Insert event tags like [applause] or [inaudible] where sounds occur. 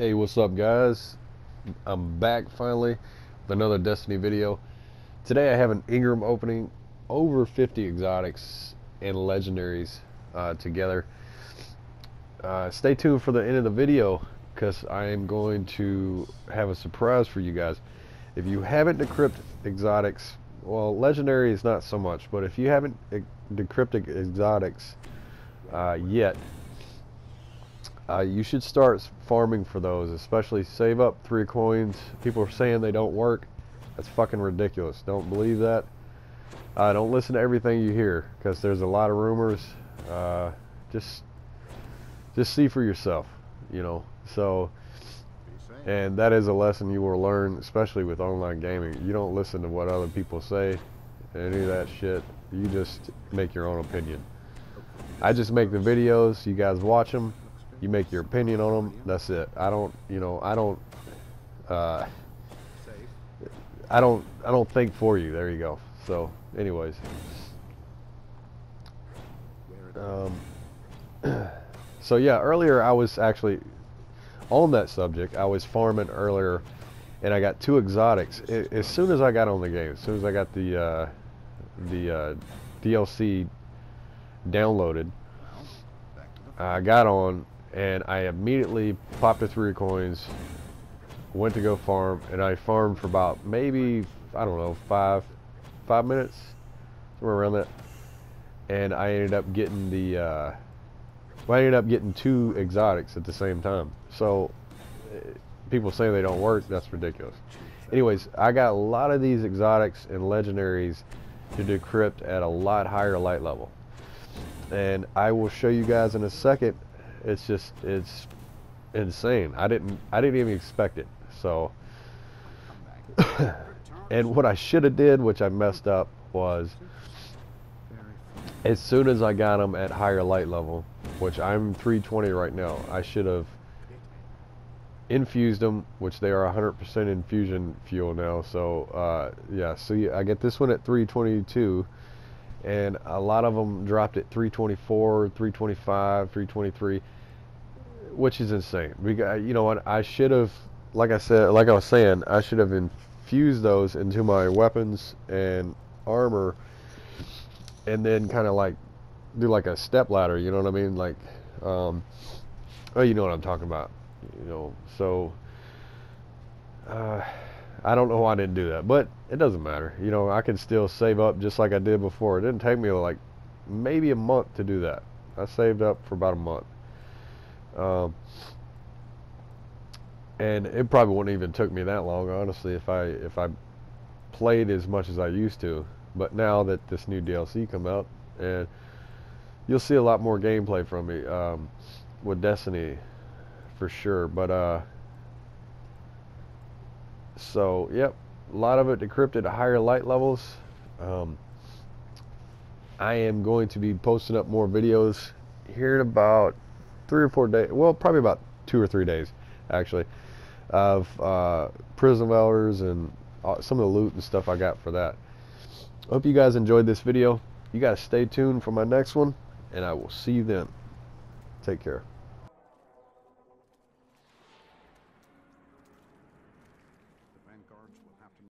Hey, what's up, guys? I'm back finally with another Destiny video. Today I have an engram opening over 50 exotics and legendaries uh, together. Uh, stay tuned for the end of the video because I am going to have a surprise for you guys. If you haven't decrypted exotics, well, legendary is not so much, but if you haven't decrypted exotics uh, yet, uh, you should start farming for those, especially save up three coins. People are saying they don't work. That's fucking ridiculous. Don't believe that. Uh, don't listen to everything you hear because there's a lot of rumors. Uh, just, just see for yourself, you know. So, and that is a lesson you will learn, especially with online gaming. You don't listen to what other people say, any of that shit. You just make your own opinion. I just make the videos. You guys watch them you make your opinion on them. That's it. I don't, you know, I don't, uh, I don't, I don't think for you. There you go. So, anyways, um, [clears throat] so yeah, earlier I was actually on that subject. I was farming earlier, and I got two exotics. As soon as I got on the game, as soon as I got the uh, the uh, DLC downloaded, I got on and I immediately popped the three coins, went to go farm, and I farmed for about maybe I don't know five five minutes, somewhere around that, and I ended up getting the uh, well, I ended up getting two exotics at the same time. So people say they don't work, that's ridiculous. Anyways, I got a lot of these exotics and legendaries to decrypt at a lot higher light level. And I will show you guys in a second it's just it's insane. I didn't I didn't even expect it. So [coughs] and what I should have did, which I messed up, was as soon as I got them at higher light level, which I'm 320 right now, I should have infused them, which they are 100% infusion fuel now. So uh, yeah, so I get this one at 322 and a lot of them dropped at 324 325 323 which is insane. Got you know what? I should have like i said like i was saying i should have infused those into my weapons and armor and then kind of like do like a step ladder you know what i mean? Like um oh you know what i'm talking about you know? So uh I don't know why I didn't do that, but it doesn't matter. You know, I can still save up just like I did before. It didn't take me like maybe a month to do that. I saved up for about a month. Um, and it probably wouldn't even took me that long, honestly, if I if I played as much as I used to. But now that this new DLC come out, and you'll see a lot more gameplay from me um, with Destiny, for sure. But uh, so, yep, a lot of it decrypted at higher light levels. Um, I am going to be posting up more videos here in about three or four days. Well, probably about two or three days, actually, of uh, prison dwellers and uh, some of the loot and stuff I got for that. Hope you guys enjoyed this video. You guys stay tuned for my next one, and I will see you then. Take care.